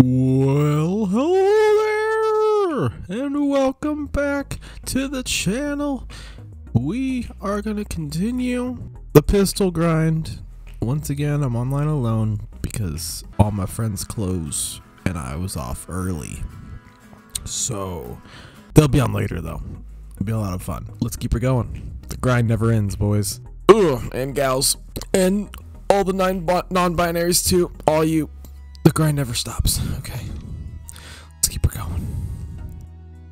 Well, hello there, and welcome back to the channel. We are going to continue the pistol grind. Once again, I'm online alone because all my friends close and I was off early. So, they'll be on later though. It'll be a lot of fun. Let's keep her going. The grind never ends, boys. Ugh, and gals, and all the nine non-binaries too. All you the grind never stops. Okay. Let's keep her going.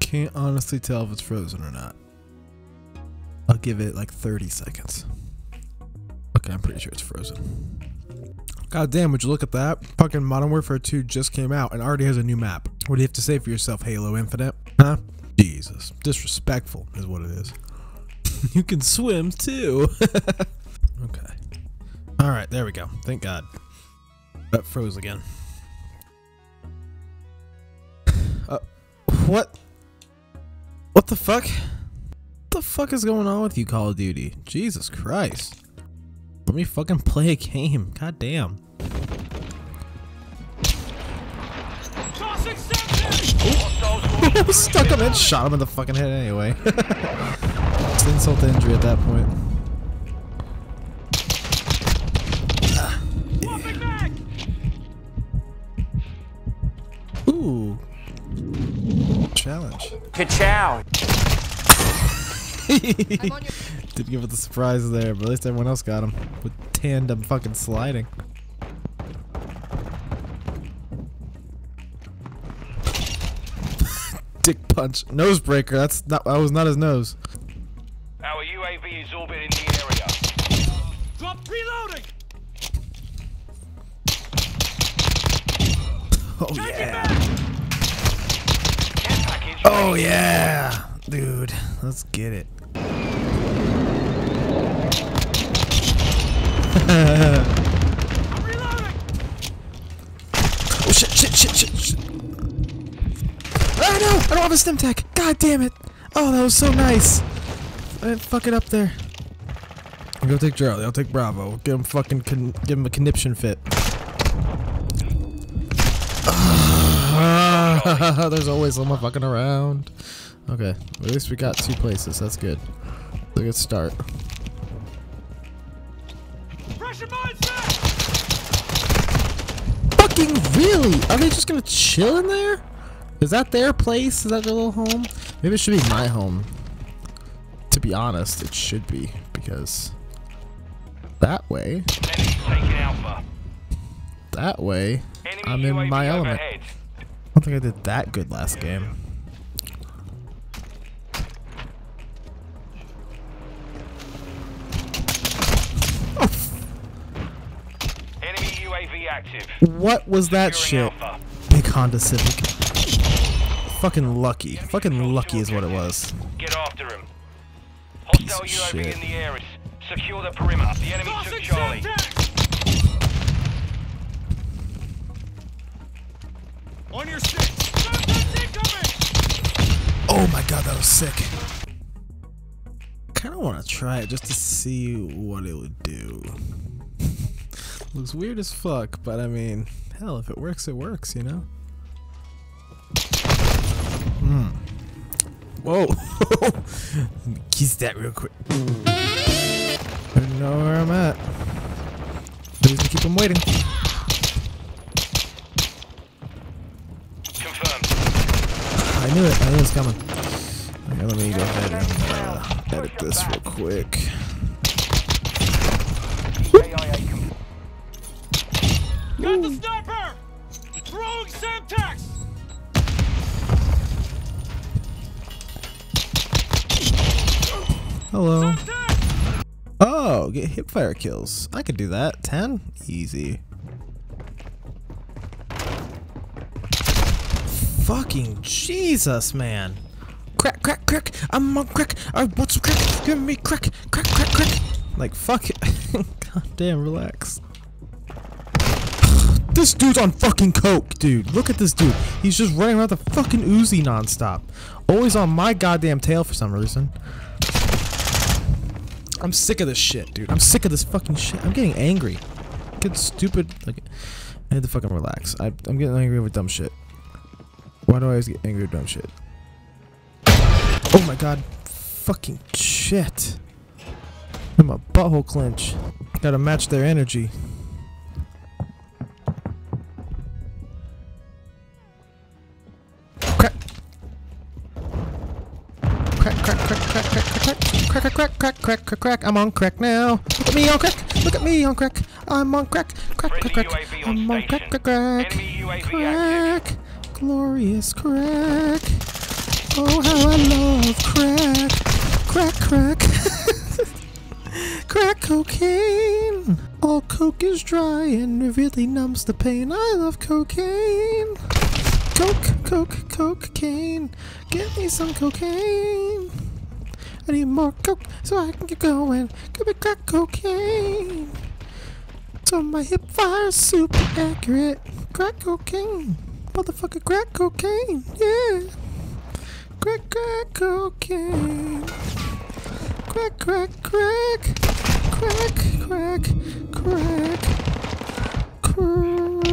Can't honestly tell if it's frozen or not. I'll give it like 30 seconds. Okay, I'm pretty sure it's frozen. God damn, would you look at that? Fucking Modern Warfare 2 just came out and already has a new map. What do you have to say for yourself, Halo Infinite? Huh? Jesus. Disrespectful is what it is. you can swim too. okay. Alright, there we go. Thank God. That froze again. What? What the fuck? What the fuck is going on with you, Call of Duty? Jesus Christ. Let me fucking play a game. God damn. Stuck him and shot him in the fucking head anyway. it's insult to injury at that point. Ka-chow. Didn't give it the surprise there, but at least everyone else got him. With tandem fucking sliding. Dick punch. Nose breaker. That's not that was not his nose. Our UAV is orbiting the area. Drop reloading! Oh yeah. Oh yeah. Dude, let's get it. Oh shit, shit, shit, shit, shit. Ah no! I don't have a stim tech! God damn it! Oh, that was so nice! I didn't fuck it up there. I'll go take Charlie, I'll take Bravo. Give him fucking give him a conniption fit. There's always someone fucking around. Okay, at least we got two places. That's good. That's a good start. Fucking really? Are they just gonna chill in there? Is that their place? Is that their little home? Maybe it should be my home. To be honest, it should be because that way, Enemies taking Alpha. that way, I'm in my element. Overhead. I don't think I did that good last game. Enemy UAV active. What was that Securing shit? Alpha. Big Honda Civic. Fucking lucky. Fucking lucky is what it was. Get after him. Piece Hostile of UAV shit. in the air. Secure the perimeter. The enemy took Charlie. Semtex! On your six! Oh my god, that was sick. Kind of want to try it just to see what it would do. Looks weird as fuck, but I mean, hell, if it works, it works, you know? Hmm. Whoa. Kiss that real quick. I don't know where I'm at. Please keep them waiting. I knew it. I knew it was coming. Okay, let me go ahead and uh, edit this real quick. Got the sniper! Throwing Semtex! Hello. Oh, get hipfire kills. I could do that. 10? Easy. Fucking Jesus, man. Crack, crack, crack. I'm on crack. I want some crack. Give me crack, crack, crack, crack. Like, fuck it. God damn, relax. This dude's on fucking coke, dude. Look at this dude. He's just running around the fucking Uzi nonstop. Always on my goddamn tail for some reason. I'm sick of this shit, dude. I'm sick of this fucking shit. I'm getting angry. Get stupid. Like, I need to fucking relax. I, I'm getting angry over dumb shit. Why do I always get angry over dumb shit? Oh my god. Fucking shit. I'm a butthole clench. Gotta match their energy. Crack. Crack, crack, crack, crack, crack, crack, crack, crack, crack, crack, crack, crack, crack. I'm on crack now. Look at me on crack. Look at me on crack. I'm on crack. Crack, crack, crack. I'm on crack, crack, crack. Enemy UAV active. Crack. Glorious crack. Oh, how I love crack. Crack, crack. crack cocaine. All coke is dry and it really numbs the pain. I love cocaine. Coke, coke, coke cocaine. Get me some cocaine. I need more coke so I can get going. Give me crack cocaine. So my hip fire super accurate. Crack cocaine. Motherfucker crack cocaine. Yeah. Crack, crack cocaine. Crack, crack, crack. Crack, crack, crack. Crack.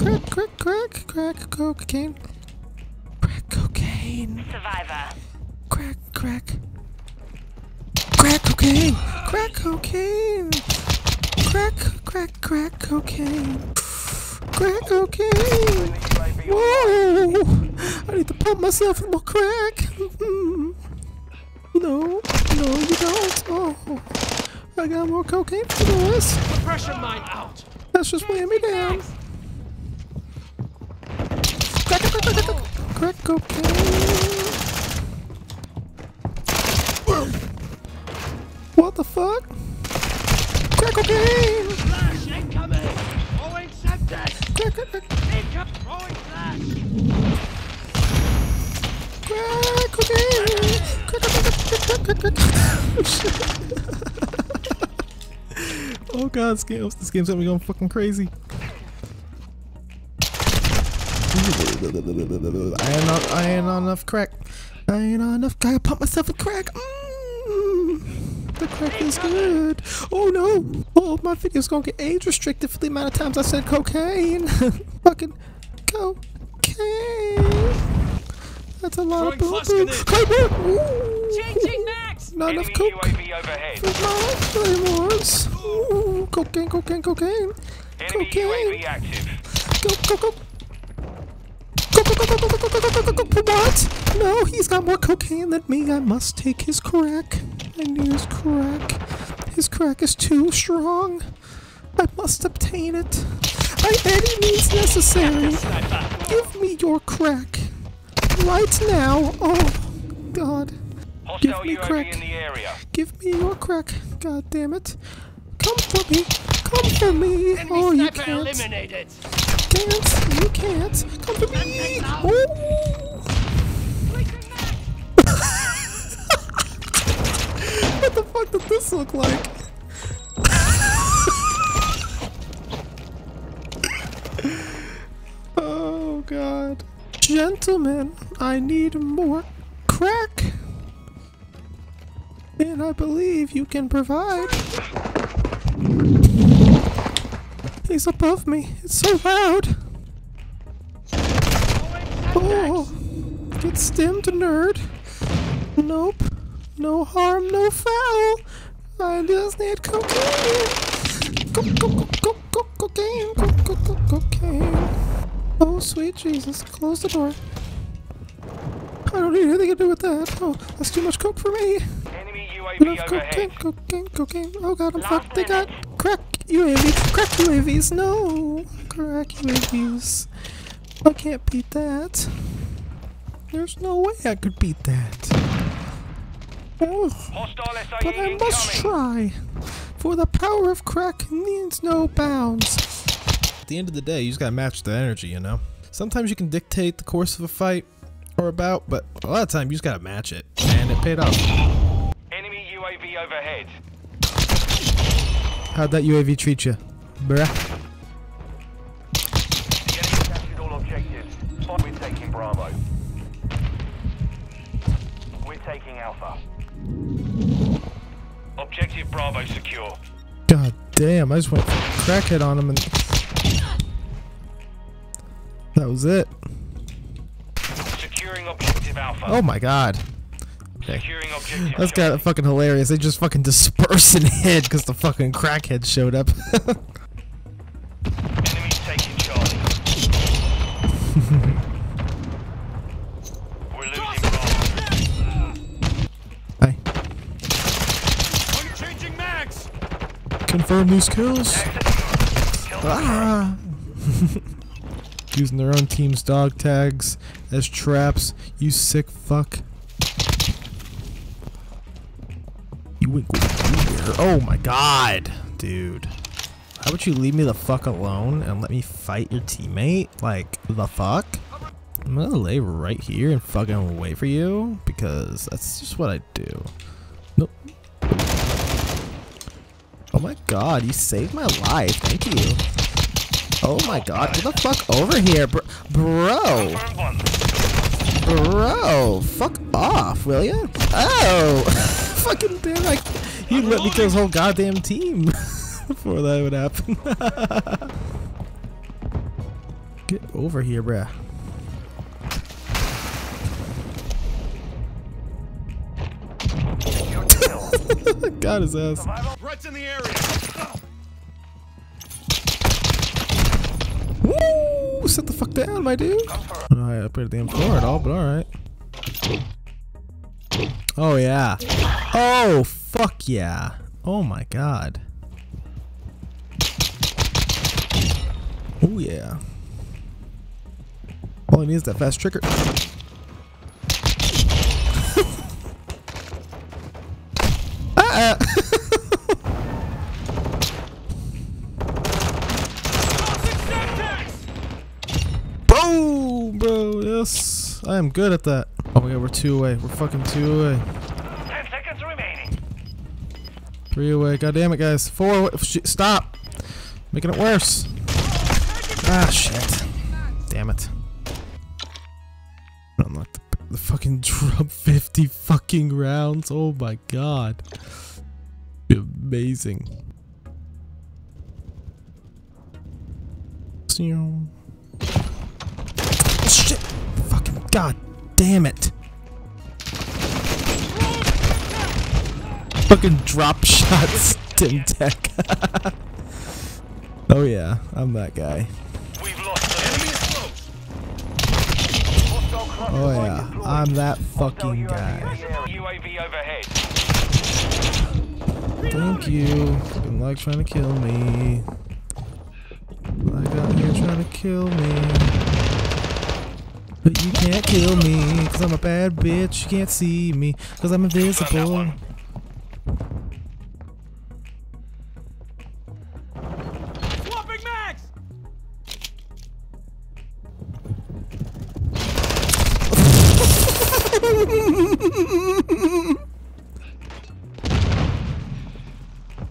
Crack, crack, crack, crack cocaine. Crack cocaine. Survivor. Crack, crack. Crack cocaine. Crack cocaine. Crack, crack, crack cocaine. Crack cocaine. Whoa! I need to pump myself with more crack. Mm. No, no, you don't. Oh, I got more cocaine for this. Pressure mine out. That's just weighing me down. Crack, crack, crack, crack, crack, crack cocaine. What the game, this game's got me going fucking crazy. I ain't on, I ain't on enough crack. I ain't on enough. Gotta pump myself a crack. Mm, the crack is good. Oh no! Oh, my video's gonna get age restricted for the amount of times I said cocaine. Fucking cocaine. That's a lot of boo boo. Not enough coke. UAV overhead. For my. Ooh, cocaine, cocaine, cocaine. Enemy Cocaine. Go, go, go. Go, go, go, go, go, go, go, go, go, go, What? No, he's got more cocaine than me. I must take his crack. I need his crack. His crack is too strong. I must obtain it. By any means necessary. Give me your crack. Right now. Oh, God. Hostile me crack. in the area. Give me your crack. God damn it. Come for me. Come for me. Oh, you can't. eliminated. Can't. You can't. Come to me. Oh. what the fuck did this look like? oh god. Gentlemen, I need more crack. And I believe you can provide. He's above me. It's so loud. Oh, get stemmed, nerd. Nope. No harm, no foul. I just need cocaine. Co- co- co- co- co- cocaine. Co- co- co- cocaine. Oh, sweet Jesus. Close the door. I don't need anything to do with that. Oh, that's too much coke for me. UAV Enough cocaine, overhead. cocaine, cocaine. Oh god, I'm Last fucked. They got crack UAV. Crack UAVs. No. Crack UAVs. I can't beat that. There's no way I could beat that. Oh, but I must try. For the power of crack needs no bounds. At the end of the day, you just gotta match the energy, you know? Sometimes you can dictate the course of a fight or a bout, but a lot of time you just gotta match it. And it paid off. Enemy overhead. How'd that UAV treat you? Bruh. The enemy captured all objectives. We're taking Bravo. We're taking Alpha. Objective Bravo secure. God damn, I just went crackhead on him and that was it. Securing objective Alpha. Oh my god. Objective That's got Charlie. fucking hilarious. They just fucking disperse and hid because the fucking crackhead showed up. Enemies taking Charlie. We're losing. Hi. I'm changing mags. Confirm these kills. Ah. Using their own team's dog tags as traps. You sick fuck. Went. Oh my god, dude. How about you leave me the fuck alone and let me fight your teammate? Like, the fuck? I'm gonna lay right here and fucking wait for you because that's just what I do. Nope. Oh my god, you saved my life. Thank you. Oh my god, get the fuck over here, bro. Bro, bro, fuck off, will ya? Oh, fucking damn, like, you let me kill his whole goddamn team before that would happen. Get over here, bruh. Got his ass. Threats in the area. Woo! Sit the fuck down, my dude. Alright, up here at the M4 at all, but alright. Oh, yeah. Oh, fuck yeah. Oh, my God. Oh, yeah. All he needs is that fast trigger. ah! Boom, bro. Yes, I am good at that. Oh my god, we're two away. We're fucking two away. Ten seconds remaining. Three away. God damn it, guys. Four away. Sh- Stop. Making it worse. Ah, shit. Damn it. Unlock the, the fucking drop 50 fucking rounds. Oh my god. Amazing. Shit! Fucking god damn it! Fucking drop shots, Tim Tech. oh yeah, I'm that guy. We've lost the Enemy is close. Hostile cluster Oh yeah. I'm that fucking guy. Thank you. Didn't like trying to kill me. Like out here trying to kill me. But you can't kill me, cause I'm a bad bitch. You can't see me, cause I'm invisible. one. Swapping mags.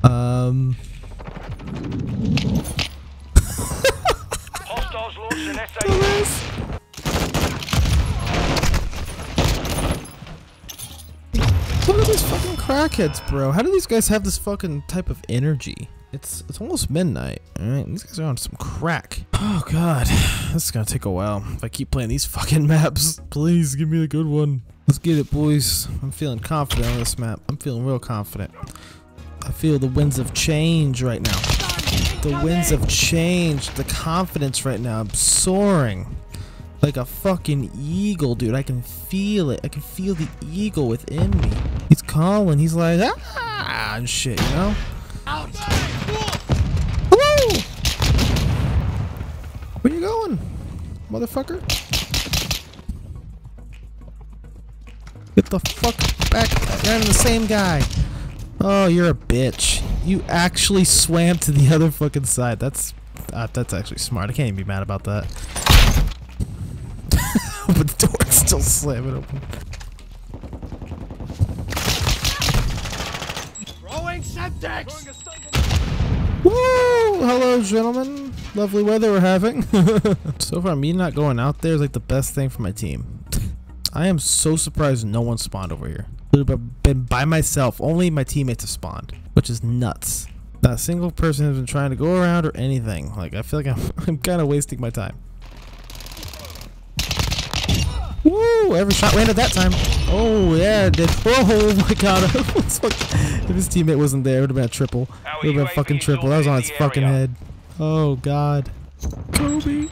Um, Hostiles launched an SA. look at these fucking crackheads, bro. How do these guys have this fucking type of energy? It's it's almost midnight. All right, these guys are on some crack. Oh god, this is gonna take a while. If I keep playing these fucking maps, please give me a good one. Let's get it, boys. I'm feeling confident on this map. I'm feeling real confident. I feel the winds of change right now. The winds of change. The confidence right now. I'm soaring like a fucking eagle, dude. I can feel it. I can feel the eagle within me. Calling. He's like, ah, and shit, you know? Woo! Where you going, motherfucker? Get the fuck back. You're the same guy. Oh, you're a bitch. You actually swam to the other fucking side. That's uh, that's actually smart. I can't even be mad about that. but the door's still slamming open. Throwing Woo! Hello, gentlemen. Lovely weather we're having. so far, me not going out there is like the best thing for my team. I am so surprised no one spawned over here. Literally been by myself. Only my teammates have spawned, which is nuts. Not a single person has been trying to go around or anything. Like I feel like I'm I'm kind of wasting my time. Woo! Every shot landed that time. Oh yeah, it did. Oh my god! if his teammate wasn't there, it would have been a triple. It would have been a fucking triple. That was on its fucking head. Oh god. Kobe.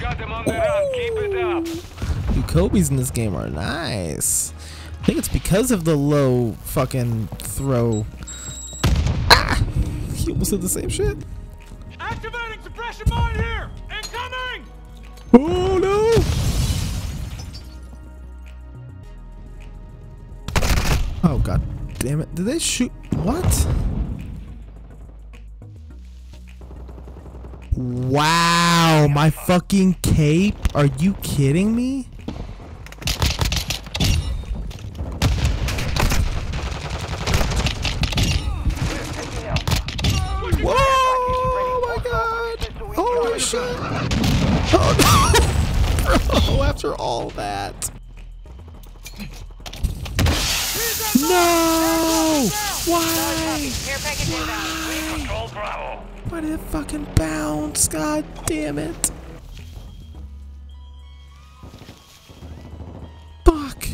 Got them on the run. Keep it up. The Kobe's in this game are nice. I think it's because of the low fucking throw. Ah! He almost did the same shit. Activating suppression mine here! Incoming! Oh no! God damn it. Did they shoot what? Wow, my fucking cape? Are you kidding me? Whoa! My god! Holy shit! Oh no! Bro, after all that. No! Why? Care package inbound. Control Bravo. Why did it fucking bounce? God damn it. Fuck.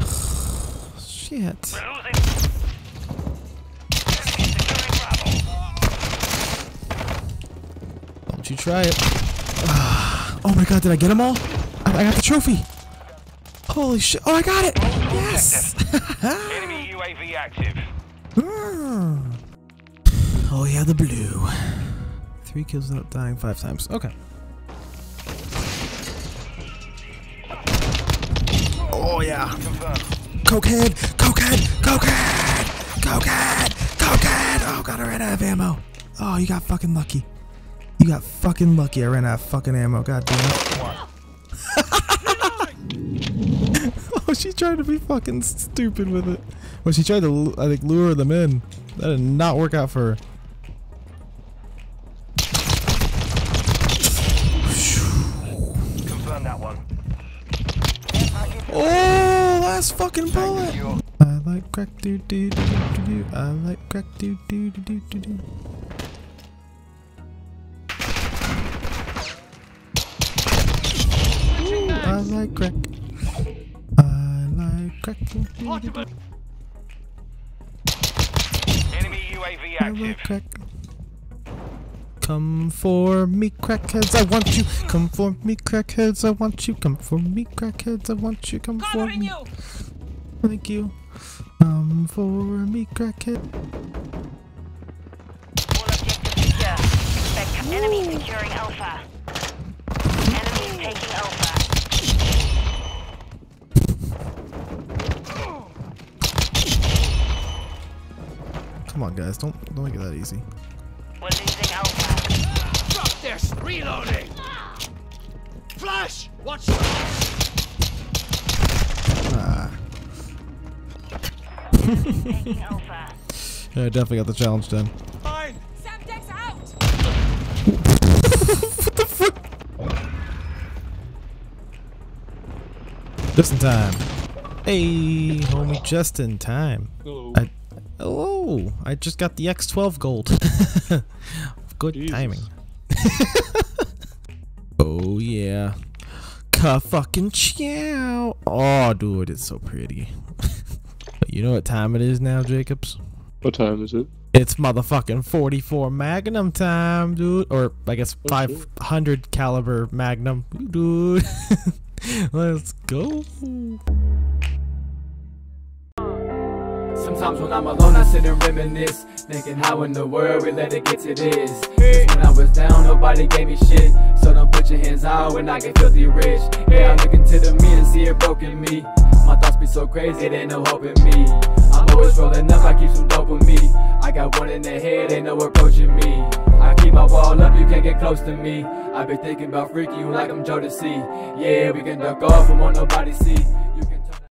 Shit. We're losing. Securing Bravo. Don't you try it. oh my god, did I get them all? I got the trophy. Holy shit. Oh, I got it. Yes. Enemy UAV active. Hmm. oh yeah, the blue. Three kills without dying five times. Okay. Oh yeah. Cokehead, cokehead, cokehead, cokehead, cokehead. Oh god, I ran out of ammo. Oh, you got fucking lucky. You got fucking lucky. I ran out of fucking ammo. God damn it. oh, she tried to be fucking stupid with it. Well, she tried to, I think, lure them in. That did not work out for her. Confirm that one. Oh, last fucking bullet. I like crack doo doo doo doo doo. I like crack doo doo doo doo doo. Ooh, I like crack. Enemy UAV active. crack. Come for me, crackheads, I want you. Come for me, crackheads, I want you. Come for me, crackheads, I want you. Come for me. Thank you. Come for me, crackhead. All objectives secure. Expect enemy securing Alpha. Enemies taking Alpha. Come on, guys, don't don't make it that easy. We're losing Alpha. Drop this! Reloading! Flash! Watch Ah, Alpha. yeah, I definitely got the challenge done. mine! Semtex out! Just in time. Hey, homie, just in time. Oh, I just got the X12 gold. Good timing. oh yeah. Ka fucking chow. Oh, dude, it's so pretty. you know what time it is now, Jacobs? What time is it? It's motherfucking 44 Magnum time, dude. Or I guess Oh, shit. 500 caliber Magnum, dude. Let's go. Sometimes when I'm alone, I sit and reminisce, thinking how in the world we let it get to this. 'Cause when I was down, nobody gave me shit. So don't put your hands out when I get filthy rich. Yeah, I look into the mirror and see it broken me. My thoughts be so crazy, they no hope in me. I'm always rolling up, I keep some dope with me. I got one in the head, they no approaching me. I keep my wall up, you can't get close to me. I be thinking about freaking you like I'm Jodeci. Yeah, we can duck off and won't nobody see.